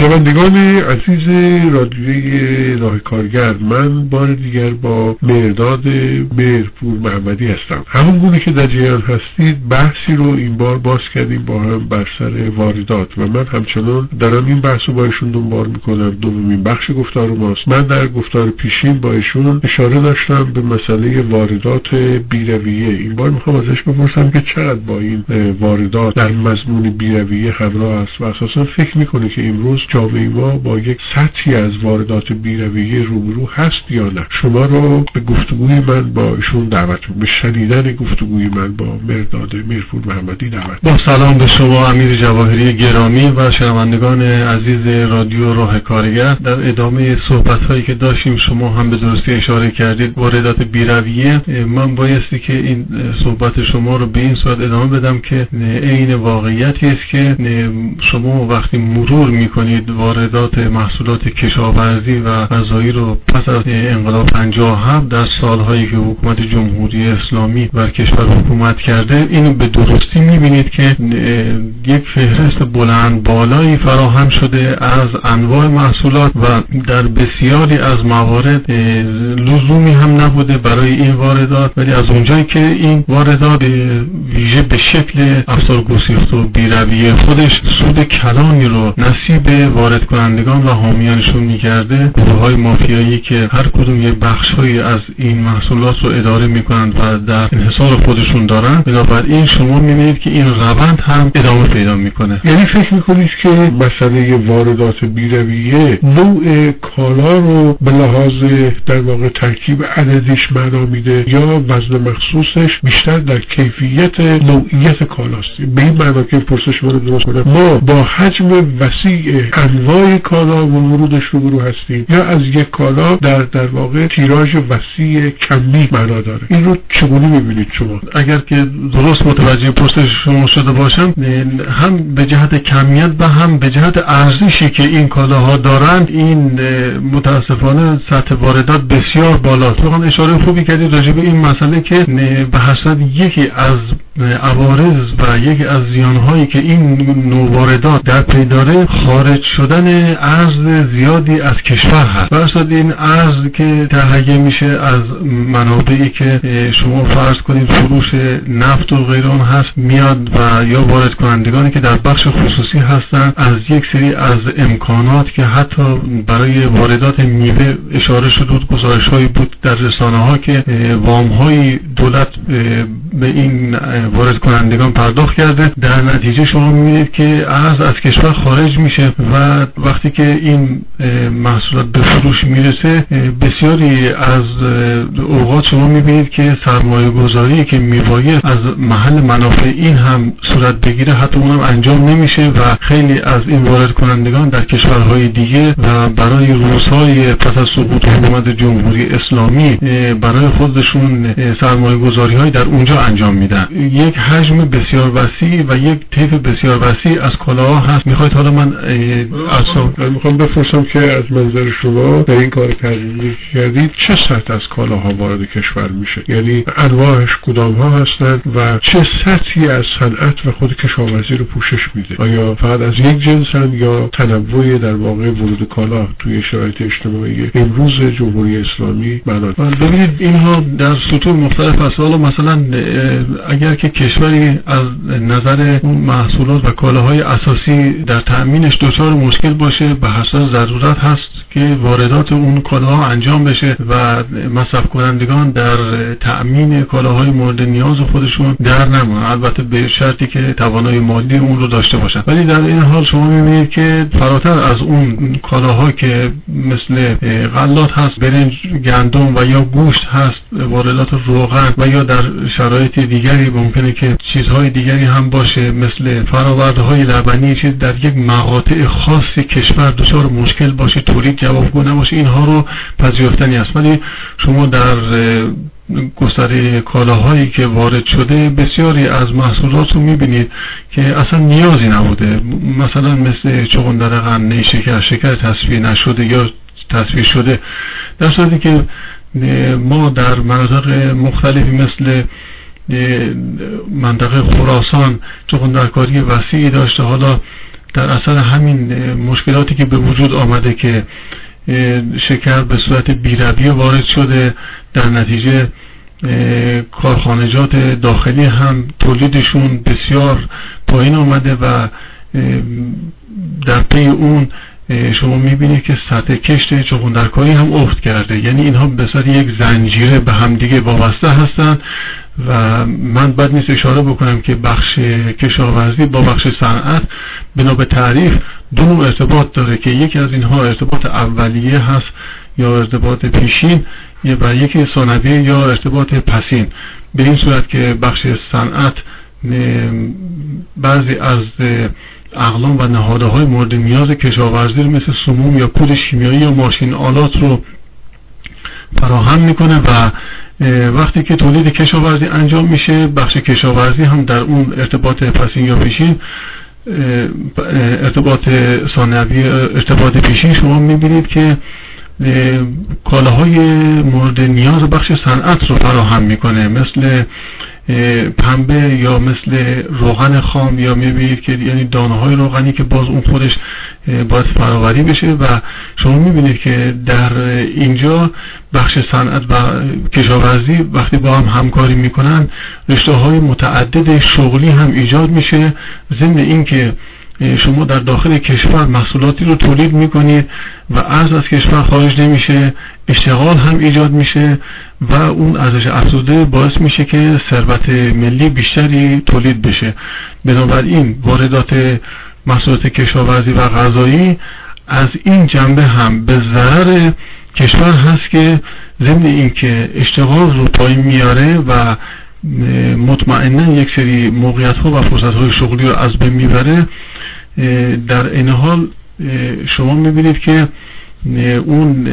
شنوندگان عزیز رادیوی راه کارگر من بار دیگر با مرداد مهرپور محمدی هستم. همون گونه که در جریان هستید بحثی رو این بار باز کردیم با هم بر سر واردات و من همچنان دارم این بحث رو با ایشون دنبال می‌کنم. دومین بخش گفتار ماست. من در گفتار پیشین با ایشون اشاره داشتم به مسئله واردات بیرویه. این بار می‌خوام ازش بپرسم که چقدر با این واردات در مضمون بیرویه همراه است و اساسا فکر می‌کنه که امروز جامعه با یک سطحی از واردات بیرویه روبرو هست یا نه؟ شما رو به گفتگوی من با ایشون دعوت به شنیدن گفتگوی من با مرداد میرپور محمدی دعوت. با سلام به شما امیر جواهری گرامی و شنوندگان عزیز رادیو راه کارگر. در ادامه صحبت هایی که داشتیم شما هم به درستی اشاره کردید واردات بیرویه. من بایستی که این صحبت شما رو به این صورت ادامه بدم که عین واقعیتی است که شما وقتی مرور می‌کنید واردات محصولات کشاورزی و غذایی رو پس از انقلاب 57 در سالهایی که حکومت جمهوری اسلامی بر کشور حکومت کرده اینو به درستی می‌بینید که یک فهرست بلند بالایی فراهم شده از انواع محصولات و در بسیاری از موارد لزومی هم نبوده برای این واردات. ولی از اونجایی که این واردات ویژه به شکل افزار گسیخت و بیرویه خودش سود کلانی رو نصیب وارد کنندگان و حامیانشون می‌کرده گروه های مافیایی که هر کدوم یه بخشهایی از این محصولات رو اداره می‌کنند و در انحصار خودشون دارن. بنابراین شما می‌بینید که این روند هم ادامه پیدا می‌کنه. یعنی فکر می‌کنید که مسئله واردات بیرویه نوع کالا رو به لحاظ در واقع ترکیب عددیش معنا میده یا وزن مخصوصش بیشتر در کیفیت نوعیت کالاست؟ به این معنا که پرسش ما با حجم وسیع انواع کالا و ورودش رو هستیم یا از یک کالا در در واقع تیراژ وسیع کمی معنا داره. این رو چگونه می‌بینید شما؟ اگر که درست متوجه پرسش شما شده باشم هم به جهت کمیت و هم به جهت ارزشی که این کالاها دارند این متاسفانه سطح واردات بسیار بالاست. واقعا اشاره خوبی کردید راجع به این مسئله که به حسب یکی از عوارض و یکی از زیانهایی که این نوع واردات در پی داره خارج شدن ارز زیادی از کشور هست. و این ارز که تهیه میشه از منابعی که شما فرض کنید فروش نفت و غیر آن هست میاد و یا وارد کنندگانی که در بخش خصوصی هستند از یک سری از امکانات که حتی برای واردات میوه اشاره شده بود گزارش هایی بود در رسانه ها که وام های دولت به این وارد کنندگان پرداخت کرده. در نتیجه شما می‌بینید که ارز از کشور خارج میشه و وقتی که این محصولات به فروش می‌رسه بسیاری از اوقات شما می‌بینید که سرمایه گذاری که میباید از محل منافع این هم صورت بگیره حتی اونم انجام نمیشه و خیلی از این وارد کنندگان در کشورهای دیگه و برای روزهای پس از سقوط حکومت جمهوری اسلامی برای خودشون سرمایه گذاری های در اونجا انجام میدن. یک حجم بسیار وسیع و یک طیف بسیار وسیع از کالاها هست. می‌خواید حالا من از می‌خوام بپرسم که از منظر شما در این کار تحلیل کردید چه سطح از کالاها وارد کشور میشه؟ یعنی انواعش کدام ها هستند و چه سطحی از صنعت و خود کشاورزی رو پوشش میده؟ آیا فقط از یک جنسن یا تنوع در واقع ورود کالا توی شرایط اجتماعی امروز جمهوری اسلامی بناد ببینید اینها در سطور مختلف هست. مثلا اگر که کشوری از نظر محصولات و کالاهای اساسی در تأمینش دچار مشکل باشه به حساب ضرورت هست که واردات اون کالاها انجام بشه و مصرف کنندگان در تأمین کالاهای مورد نیاز خودشون در نمون البته به شرطی که توانای مالی اون رو داشته باشن. ولی در این حال شما می‌بینید که فراتر از اون کالاها که مثل غلات هست برنج گندم و یا گوشت هست واردات روغن و یا در شرایط دیگری ممکنه که چیزهای دیگری هم باشه مثل فراورده های لبنی چیز در یک مقاطع خاصی کشور دچار مشکل باشه تولید جوابگو نباشه اینها رو پذیرفتنی است. ولی شما در گستره کالاهایی که وارد شده بسیاری از محصولات رو می‌بینید که اصلا نیازی نبوده. مثلا مثل چغندر قنه شکر تصفیه نشده یا تصفیه شده. در صورتی که ما در مناطق مختلفی مثل منطقه خراسان چغندرکاری وسیعی داشته. حالا در اثر همین مشکلاتی که به وجود آمده که شکر به صورت بیروی وارد شده در نتیجه کارخانجات داخلی هم تولیدشون بسیار پایین آمده و در پی اون شما می‌بینید که سطح کشت چغندرکاری هم افت کرده. یعنی اینها به صورت یک زنجیره به همدیگه وابسته هستند و من بد نیست اشاره بکنم که بخش کشاورزی با بخش صنعت بنا به تعریف دو نوع ارتباط داره که یکی از اینها ارتباط اولیه هست یا ارتباط پیشین و یکی ثانویه یا ارتباط پسین. به این صورت که بخش صنعت بعضی از اقلام و نهاده های مورد نیاز کشاورزی مثل سموم یا کود شیمیایی یا ماشین آلات رو فراهم می‌کنه و وقتی که تولید کشاورزی انجام میشه بخش کشاورزی هم در اون ارتباط پسین یا پیشین ارتباط ثانوی ارتباط پیشین شما می‌بینید که کالاهای مورد نیاز بخش صنعت رو فراهم می‌کنه. مثل پنبه یا مثل روغن خام یا می‌بینید که یعنی دانه های روغنی که باز اون خودش باید فراوری بشه و شما می‌بینید که در اینجا بخش صنعت و کشاورزی وقتی با هم همکاری می‌کنن رشته های متعدد شغلی هم ایجاد میشه. ضمن اینکه شما در داخل کشور محصولاتی رو تولید می‌کنید و از از کشور خارج نمیشه اشتغال هم ایجاد میشه و اون ارزش افزوده باعث میشه که ثروت ملی بیشتری تولید بشه. بنابراین واردات محصولات کشاورزی و غذایی از این جنبه هم به ضرر کشور هست که ضمن اینکه اشتغال رو پایین میاره و مطمئنا یک سری موقعیت ها و فرصت های شغلی رو از بین می‌بره. در این حال شما می‌بینید که اون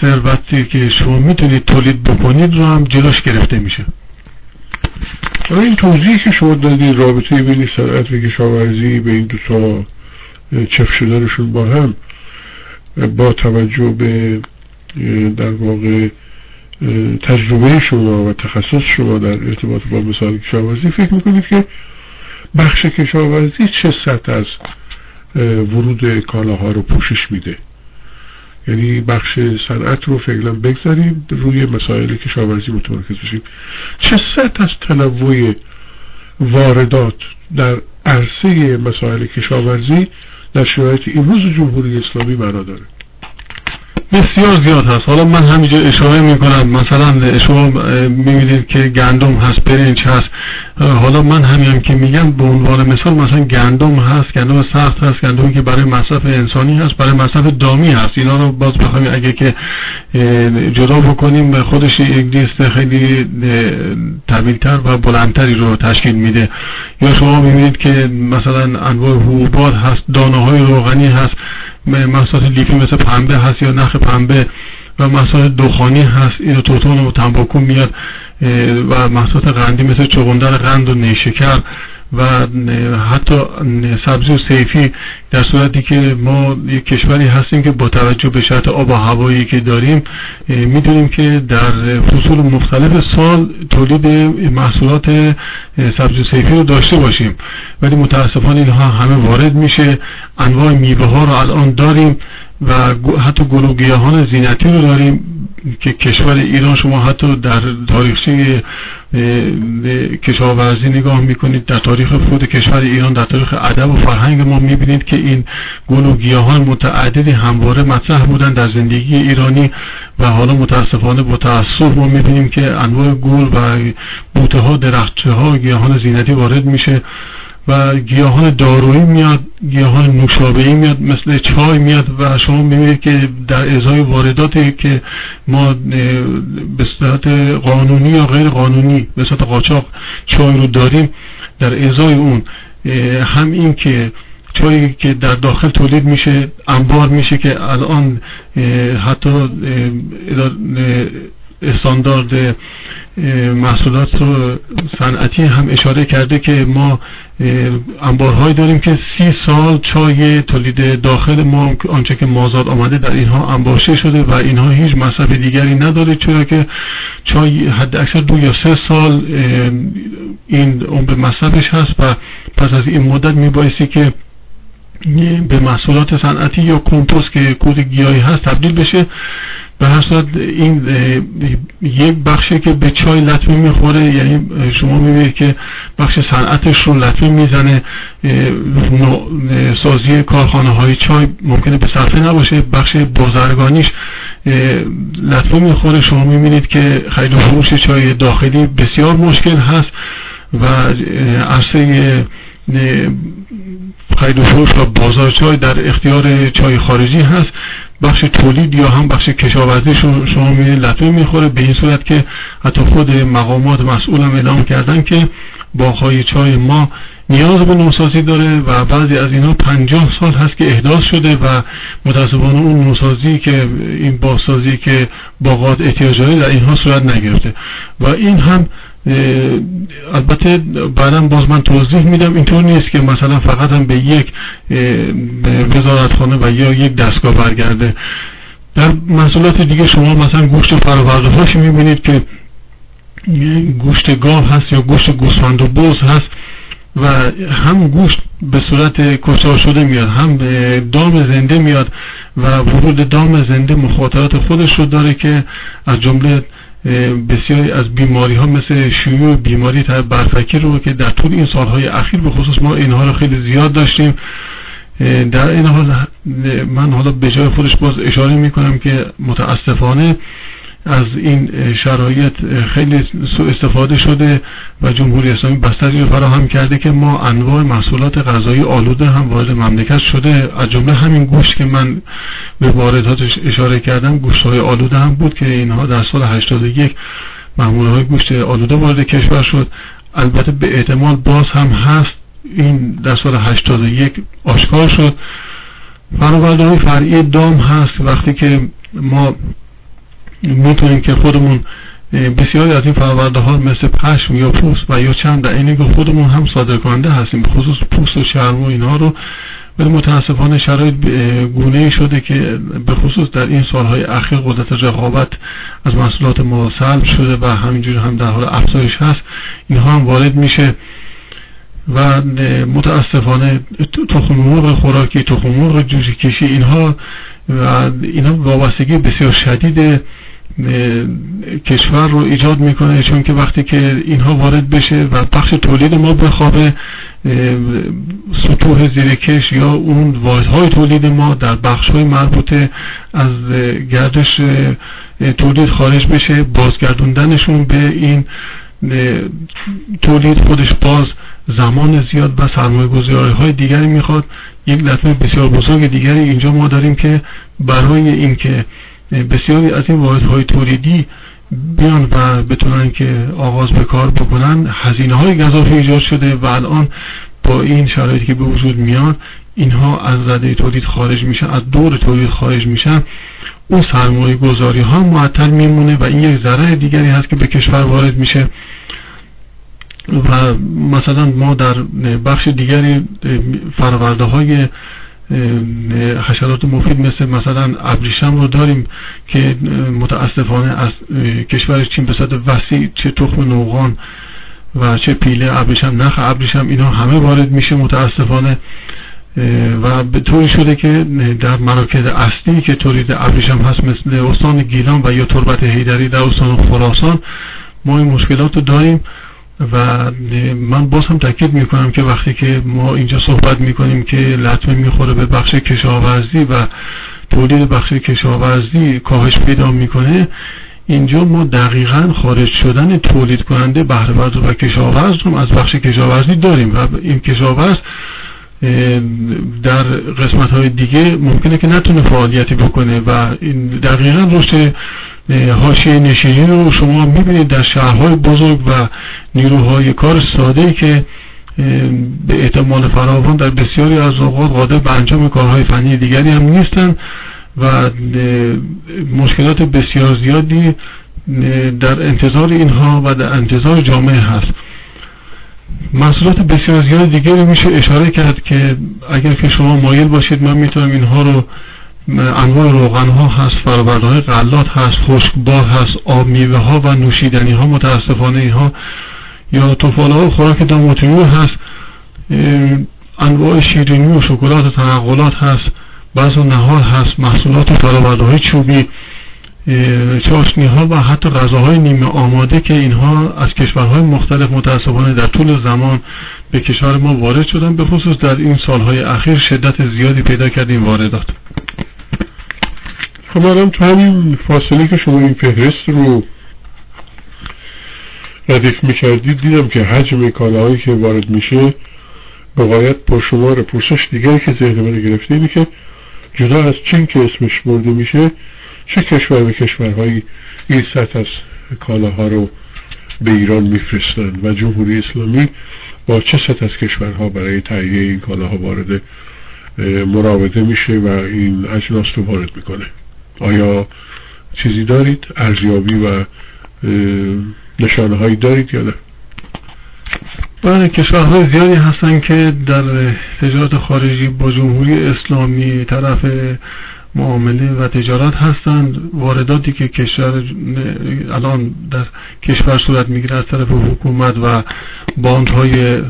ثروتی که شما می‌تونید تولید بکنید رو هم جلوش گرفته میشه. این توضیحی که شما دادید رابطه بین صنعت و کشاورزی به این دو تا چف شدنشون با هم با توجه به در واقع تجربه شما و تخصص شما در ارتباط با مثال کشاورزی فکر می‌کنید که بخش کشاورزی چه سطح از ورود کالاها رو پوشش میده؟ یعنی بخش صنعت رو فعلا بگذاریم روی مسائل کشاورزی متمرکز بشیم. چه سطح از تنوع واردات در عرصه مسائل کشاورزی در شرایط روز جمهوری اسلامی معنا داره؟ بسیار زیاد هست. حالا من همینجا اشاره می‌کنم. مثلا شما می‌بینید که گندم هست برنج هست. حالا من همیم که میگم به عنوان مثال مثلا گندم هست گندم سخت هست گندمی که برای مصرف انسانی هست برای مصرف دامی هست. اینا رو باز بخوایم اگه که جدا بکنیم خودش یک دیست خیلی طویلتر و بلندتری رو تشکیل میده. یا شما می‌بینید که مثلا انواع حبوبات هست دانه های روغنی هست. محصولات لیفی مثل پنبه هست یا نخ پنبه و محصولات دخانی هست. این توتون و تنباکو میاد و محصولات قندی مثل چغندر قند و نیشکر. و حتی سبزی و سیفی در صورتی که ما یک کشوری هستیم که با توجه به شرط آب و هوایی که داریم می‌دونیم که در فصول مختلف سال تولید محصولات سبزی و سیفی رو داشته باشیم. ولی متاسفانه اینها همه وارد میشه. انواع میوه ها رو الان داریم و حتی گلوگیاهان زینتی رو داریم که کشور ایران شما حتی در تاریخچه کشاورزی نگاه می‌کنید در تاریخ خود کشور ایران در تاریخ ادب و فرهنگ ما می‌بینید که این گل و گیاهان متعددی همواره مطرح بودن در زندگی ایرانی و حالا متاسفانه با تاسف ما می‌بینیم که انواع گل و بوته ها درخچه ها گیاهان زینتی وارد میشه. و گیاهان دارویی میاد گیاهان نوشابهی میاد مثل چای میاد و شما می‌بینید که در ازای وارداتی که ما به صورت قانونی یا غیر قانونی به صورت قاچاق چای رو داریم در ازای اون هم این که چایی که در داخل تولید میشه انبار میشه که الان حتی استاندارد محصولات صنعتی هم اشاره کرده که ما انبارهایی داریم که سی سال چای تولید داخل ما آنچه که مازاد آمده در اینها انباشته شده و اینها هیچ مصرف دیگری نداره چرا که چای حد اکثر دو یا سه سال این عمر مصرفش هست و پس از این مدت میبایستی که به محصولات صنعتی یا کمپوست که کود گیاهی هست تبدیل بشه. به هر صورت این یک بخشی که به چای لطمه می‌خوره یعنی شما می‌بینید که بخش صنعتش رو لطمه می‌زنه سازی کارخانه های چای ممکنه به صرفه نباشه بخش بازرگانیش لطمه می‌خوره. شما می‌بینید که خرید و فروش چای داخلی بسیار مشکل هست و عرصه خرید و فروش و بازار چای در اختیار چای خارجی هست. بخش تولید یا هم بخش کشاورزی شما می لطمه می‌خوره. به این صورت که حتی خود مقامات مسئول هم اعلام کردن که باغهای چای ما نیاز به نوسازی داره و بعضی از اینها پنجاه سال هست که احداث شده و متاسفانه اون نوسازی که این بازسازی که باغات احتیاج داره در اینها صورت نگرفته. و این هم البته بعدا باز من توضیح میدم اینطور نیست که مثلا فقط هم به یک وزارتخانه و یا یک دستگاه برگرده. در محصولات دیگه شما مثلا گوشت فرآورده هاش می‌بینید که گوشت گاو هست یا گوشت گوسفند و بز هست و هم گوشت به صورت کشتار شده میاد هم دام زنده میاد و ورود دام زنده مخاطرات خودش رو داره که از جمله بسیاری از بیماری ها مثل شیوع بیماری تر برفکی رو که در طول این سالهای اخیر به خصوص ما اینها رو خیلی زیاد داشتیم. در این حال من حالا به جای خودش باز اشاره می کنم که متاسفانه از این شرایط خیلی سوء استفاده شده و جمهوری اسلامی بستری رو فراهم کرده که ما انواع محصولات غذایی آلوده هم وارد مملکت شده. از جمله همین گوشت که من به وارداتش اشاره کردم گوشت های آلوده هم بود که اینها در سال 81 محموله های گوشت آلوده وارد کشور شد. البته به احتمال باز هم هست. این در سال 81 آشکار شد. فراورده های فرعی دام هست. وقتی که ما می‌تونیم که خودمون بسیاری از این فرورده ها مثل پشم یا پوست و یا چند در اینی که خودمون هم صادر کننده هستیم به خصوص پوست و شرم و اینها رو. ولی متاسفانه شرایط گونه شده که به خصوص در این سالهای اخیر قدرت رقابت از محصولات ما سلب شده و همینجور هم در حال افزایش هست. اینها هم وارد میشه و متاسفانه تخم مرغ خوراکی تخم مرغ جوجه کشی اینها و اینها وابستگی بسیار شدید کشور رو ایجاد می‌کنه چون که وقتی که اینها وارد بشه و بخش تولید ما بخوابه سطوح زیرکش یا اون واحدهای تولید ما در بخش های مربوطه از گردش تولید خارج بشه بازگردوندنشون به این تولید خودش باز زمان زیاد و سرمایه گذاری های دیگری می‌خواد. یک لطمه بسیار بزرگ دیگری اینجا ما داریم که برای اینکه بسیاری از این واحد های تولیدی بیان و بتونن که آغاز به کار بکنن هزینه های گذافی ایجاد شده و الان با این شرایطی که به وجود میاد اینها از رده تولید خارج میشن از دور تولید خارج میشن اون سرمایه گذاری ها معطل میمونه و این یک ضرر دیگری هست که به کشور وارد میشه. و مثلا ما در بخش دیگری فرورده های حشرات مفید مثل مثلا ابریشم رو داریم که متاسفانه از کشور چین به صورت وسیع چه تخم نوغان و چه پیله ابریشم نخ ابریشم اینا همه وارد میشه متاسفانه. و به طوری شده که در مراکز اصلی که تولید ابریشم هست مثل استان گیلان و یا تربت هیدری در استان خراسان ما این مشکلات رو داریم. و من باز هم تاکید می‌کنم که وقتی که ما اینجا صحبت می‌کنیم که لطمه می‌خوره به بخش کشاورزی و تولید بخش کشاورزی کاهش پیدا می‌کنه اینجا ما دقیقا خارج شدن تولید کننده بهره و کشاورز رو از بخش کشاورزی داریم و این کشاورز در قسمت های دیگه ممکنه که نتونه فعالیتی بکنه و این دقیقا رشد حاشیه نشینی رو شما می‌بینید در شهرهای بزرگ و نیروهای کار ساده که به احتمال فراوان در بسیاری از اوقات قادر به انجام کارهای فنی دیگری هم نیستن و مشکلات بسیار زیادی در انتظار اینها و در انتظار جامعه هست. محصولات بسیار زیاد دیگری میشه اشاره کرد که اگر که شما مایل باشید من می‌تونم اینها رو انواع روغن ها هست فرآورده های غلات هست خشکبار هست آب میوه ها و نوشیدنی ها متاسفانه اینها یا توفاله ها خوراک داماتیمو هست. انواع شیرینی و شکلات تنقلات هست. بعض نهار هست محصولات فرآورده های چوبی چاشنی ها و حتی غذاهای نیمه آماده که اینها از کشورهای مختلف متاسفانه در طول زمان به کشور ما وارد شدن به خصوص در این سالهای اخیر شدت زیادی پیدا کردیم واردات. الان تو همین فاصله که شما این فهرست رو ردیف می‌کردید دیدم که حجم کالاهایی که وارد میشه به غایت پرشمار پرسش دیگری که ذهن من گرفته اینه که جدا از چین که اسمش برده میشه چه کشور به کشورهایی این سطح از کالاها رو به ایران میفرستن و جمهوری اسلامی با چه سطح از کشورها برای تهیه این کالاها وارد مراوده میشه و این اجناس رو وارد می‌کنه. آیا چیزی دارید؟ ارزیابی و نشانه هایی دارید یا نه؟ بله کشورهای زیادی هستن که در تجارت خارجی با جمهوری اسلامی طرف معامله و تجارت هستند. وارداتی که کشور الان در کشور صورت می‌گیره از طرف حکومت و باندهای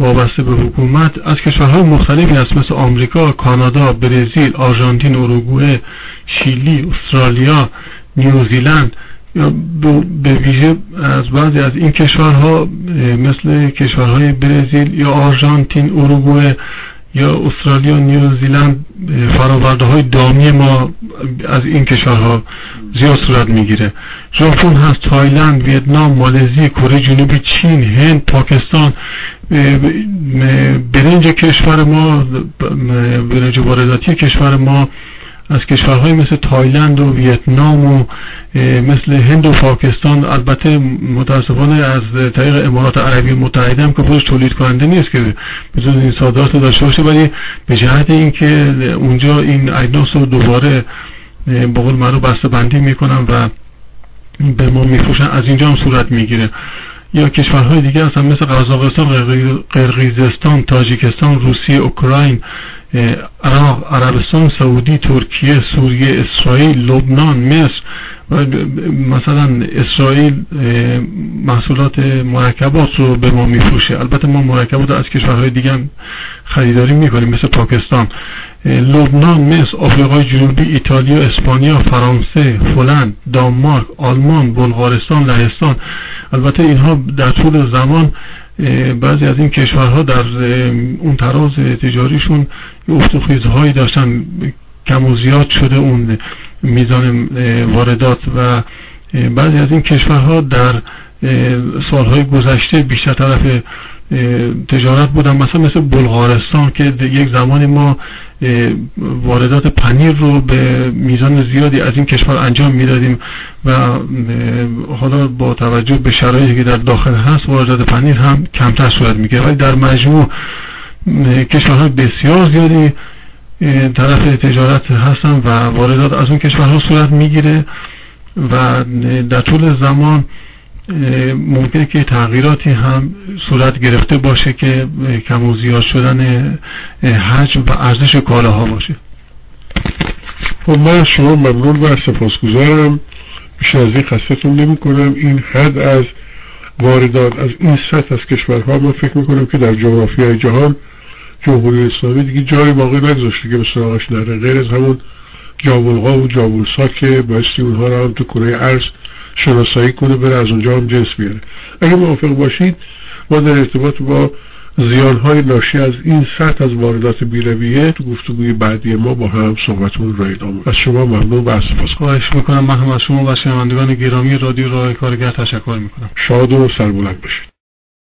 وابسته به حکومت از کشورهای مختلفی هست مثل آمریکا، کانادا، برزیل، آرژانتین، اروگوئه، شیلی، استرالیا، نیوزیلند. یا به ویژه از بعضی از این کشورها مثل کشورهای برزیل یا آرژانتین، اروگوئه یا استرالیا نیوزیلند فراورده های دامی ما از این کشورها زیاد صورت می‌گیره. ژاپن هست تایلند ویتنام مالزی کره جنوبی چین هند پاکستان برنج کشور ما برنج وارداتی کشور ما از کشورهای مثل تایلند و ویتنام و مثل هند و پاکستان البته متاسفانه از طریق امارات عربی متحده هم که خودش تولید کننده نیست که بتونه این صادرات رو داشته باشه ولی به جهت اینکه اونجا این اجناس رو دوباره به قول معروف بسته بندی می‌کنن و به ما میفروشن از اینجا هم صورت می‌گیره. یا کشورهای دیگه هستن مثل قزاقستان قرقیزستان تاجیکستان روسیه اوکراین عراق عربستان سعودی ترکیه سوریه اسرائیل لبنان مصر مثلا اسرائیل محصولات مرکبات رو به ما میفروشه. البته ما مرکبات از کشورهای دیگه هم خریداری می‌کنیم مثل پاکستان. لبنان مصر آفریقای جنوبی ایتالیا اسپانیا فرانسه هلند دانمارک آلمان بلغارستان لهستان. البته اینها در طول زمان بعضی از این کشورها در اون تراز تجاریشون هایی داشتن. کم و زیاد شده اون میزان واردات و بعضی از این کشورها در سالهای گذشته بیشتر طرف تجارت بودن مثلا مثل بلغارستان که یک زمانی ما واردات پنیر رو به میزان زیادی از این کشور انجام می‌دادیم و حالا با توجه به شرایطی که در داخل هست واردات پنیر هم کمتر صورت می‌گیره. ولی در مجموع کشورهای بسیار زیادی طرف تجارت هستن و واردات از اون کشورها صورت می‌گیره و در طول زمان ممکنه که تغییراتی هم صورت گرفته باشه که کم و زیاد شدن حجم و ارزش کالاها باشه. خب من شما ممنون و سپاسگزارم. بیشتر از این خستتون نمی کنم این حد از واردات از این سطح از کشورها من فکر می‌کنم که در جغرافیای جهان جمهوری اسلامی دیگه جای باقی نگذاشته که به سراغش نره. غیر از همون جابلغا و جابلسا که بایستی اونها رو هم تو کره ارز شناسایی کنه بره از اونجا هم جنس بیاره. اگه موافق باشید ما در ارتباط با زیانهای ناشی از این سطح از واردات بیرویه تو گفتگوی بعدی ما با هم صحبتمون را ادامه از شما ممنون و سپاس خواهش می‌کنم. من هم از شما و شنوندگان گرامی رادیو راه کارگر تشکر می‌کنم. شاد و سربلند باشید.